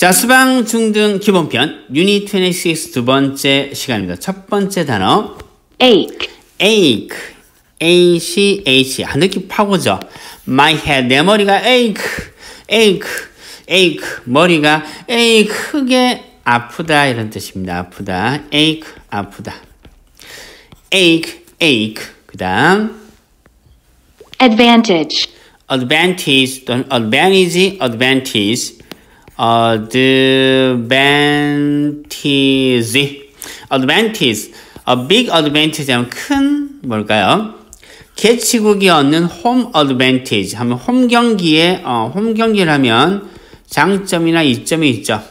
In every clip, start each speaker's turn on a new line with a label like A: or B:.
A: 자, 수방 중등 기본편 유닛 26 두 번째 시간입니다. 첫 번째 단어
B: ache,
A: ache, A-C-H. 아, 느낌 파고죠? My head, 내 머리가 ache, ache, ache. 머리가 ache, 크게 아프다 이런 뜻입니다. 아프다. ache, 아프다. ache, ache. 그 다음
B: advantage,
A: advantage 또는 advantage, advantage, advantage, advantage, a big advantage 하면 큰 뭘까요? 개치국이 얻는 홈 advantage 하면 홈 경기에 어, 홈 경기를 하면 장점이나 이점이 있죠.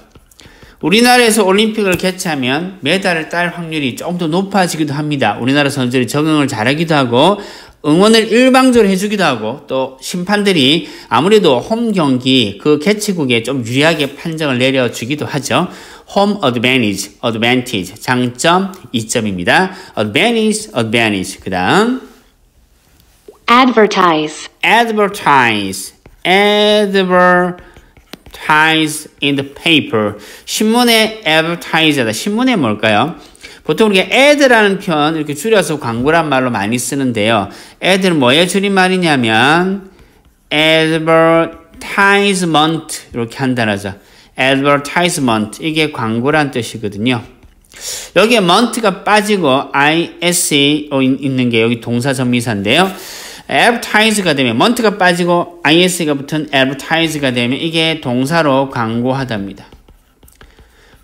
A: 우리나라에서 올림픽을 개최하면 메달을 딸 확률이 조금 더 높아지기도 합니다. 우리나라 선수들이 적응을 잘하기도 하고 응원을 일방적으로 해주기도 하고 또 심판들이 아무래도 홈 경기 그 개최국에 좀 유리하게 판정을 내려주기도 하죠. 홈 advantage, advantage 장점, 이점입니다. advantage, advantage 그 다음
B: advertise,
A: advertise, advertise in the paper. 신문에 advertise다. 신문에 뭘까요? 보통 우리가 ad라는 표현 이렇게 줄여서 광고란 말로 많이 쓰는데요. ad는 뭐의 줄임말이냐면 advertisement 이렇게 한다라죠. advertisement 이게 광고란 뜻이거든요. 여기에 mont가 빠지고 is에 있는 게 여기 동사 전미사인데요. advertise가 되면 mont가 빠지고 is가 붙은 advertise가 되면 이게 동사로 광고하답니다.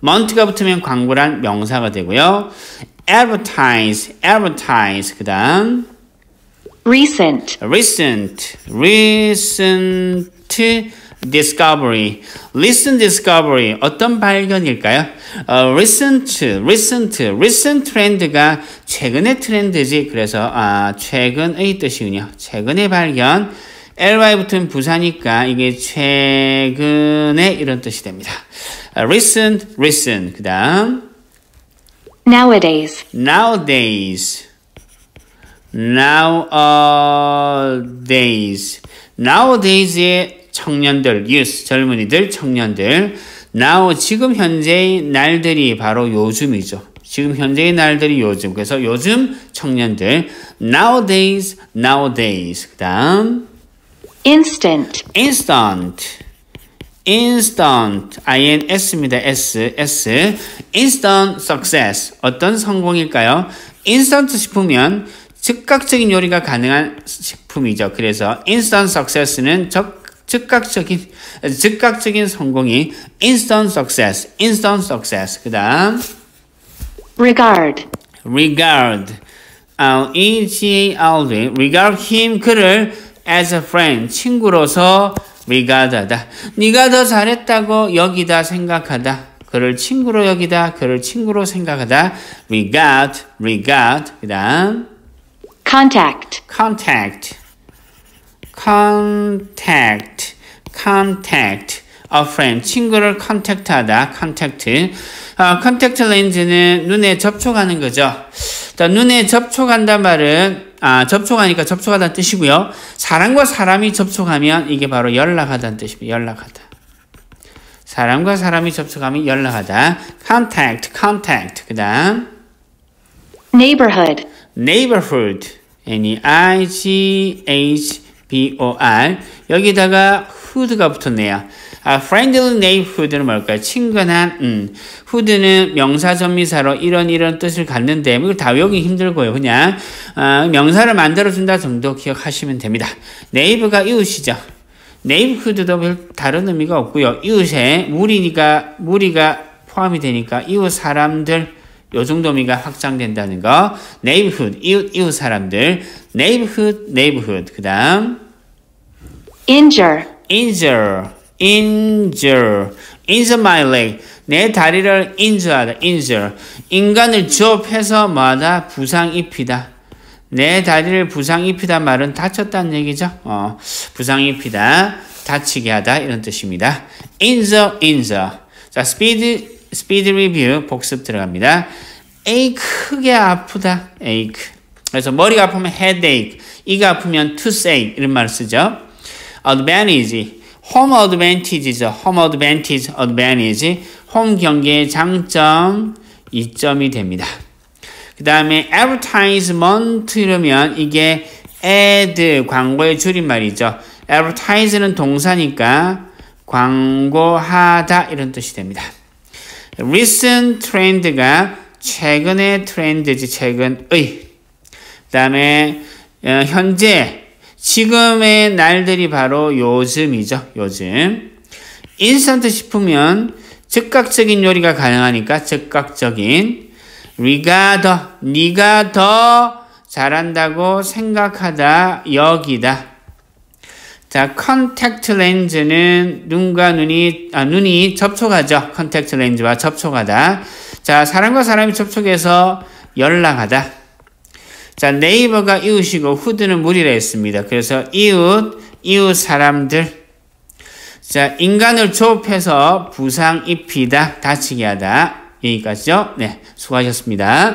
A: Mont가 붙으면 광고란 명사가 되고요. advertise, advertise 그 다음
B: recent,
A: recent, recent discovery, recent discovery 어떤 발견일까요? 어, recent, recent, recent 트렌드가 최근의 트렌드지. 그래서 아, 최근의 뜻이군요. 최근의 발견. Ly 붙은 부사니까 이게 최근의 이런 뜻이 됩니다. recent, recent. 그 다음
B: nowadays,
A: nowadays. nowadays. nowadays의 청년들, youth, 젊은이들, 청년들. now, 지금 현재의 날들이 바로 요즘이죠. 지금 현재의 날들이 요즘. 그래서 요즘 청년들. nowadays, nowadays. 그 다음,
B: instant,
A: instant. instant, ins입니다. s, s. instant success. 어떤 성공일까요? instant 싶으면 즉각적인 요리가 가능한 식품이죠. 그래서 instant success는 적, 즉각적인 즉각적인 성공이 instant success, instant success. 그다음
B: regard,
A: regard, R E G A R D, regard him 그를 as a friend 친구로서 regard하다. 네가 더 잘했다고 여기다 생각하다. 그를 친구로 여기다. 그를 친구로 생각하다. regard, regard. 그다음
B: contact,
A: contact, contact, contact, a friend, 친구를 contact하다, contact. 아, contact lense는 눈에 접촉하는 거죠. 자, 눈에 접촉한단 말은 아, 접촉하니까 접촉하다는 뜻이고요. 사람과 사람이 접촉하면 이게 바로 연락하다는 뜻입니다. 연락하다. 사람과 사람이 접촉하면 연락하다. contact, contact. 그 다음
B: neighborhood,
A: neighborhood N-E-I-G-H-B-O-R 여기다가 hood가 붙었네요. 아, friendly neighborhood는 뭘까요? 친근한 음. hood는 명사 전미사로 이런 이런 뜻을 갖는데 이걸 다 외우기 힘들고요. 그냥 어, 명사를 만들어준다 정도 기억하시면 됩니다. neighbor가 이웃이죠. neighborhood도 별 다른 의미가 없고요. 이웃에 무리니까 무리가 포함이 되니까 이웃 사람들 요 정도 의미가 확장된다는 거. neighborhood, 이웃, 이웃 사람들. neighborhood, neighborhood. 그 다음,
B: injure,
A: injure, injure, injure my leg. 내 다리를 injure하다, injure. 인간을 조업해서 뭐하다? 부상 입히다. 내 다리를 부상 입히다 말은 다쳤다는 얘기죠. 어, 부상 입히다, 다치게 하다 이런 뜻입니다. injure, injure. 자, speed 스피드 리뷰 복습 들어갑니다. A 크게 아프다. ache. 그래서 머리가 아프면 headache. 이가 아프면 toothache 이런 말을 쓰죠. advantage. 홈 어드밴티지죠. 홈 어드밴티지, 어드밴티지. 홈 경기의 장점 2점이 됩니다. 그 다음에 advertisement 이러면 이게 ad 광고의 줄임말이죠. advertise는 동사니까 광고하다 이런 뜻이 됩니다. recent trend가 최근의 트렌드지 최근의 그 다음에 어, 현재 지금의 날들이 바로 요즘이죠. 요즘 인스턴트 식품면 즉각적인 요리가 가능하니까 즉각적인 regard 네가 더 잘한다고 생각하다 여기다 자, 컨택트 렌즈는 눈과 눈이, 아, 눈이 접촉하죠. 컨택트 렌즈와 접촉하다. 자, 사람과 사람이 접촉해서 연락하다. 자, 네이버가 이웃이고 후드는 물이라 했습니다. 그래서 이웃, 이웃 사람들. 자, 인간을 조업해서 부상 입히다, 다치게 하다. 여기까지죠. 네, 수고하셨습니다.